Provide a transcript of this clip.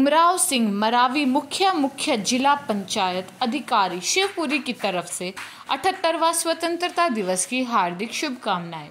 उमराव सिंह मरावी मुख्य मुख्य जिला पंचायत अधिकारी शिवपुरी की तरफ़ से अठहत्तरवा स्वतंत्रता दिवस की हार्दिक शुभकामनाएँ।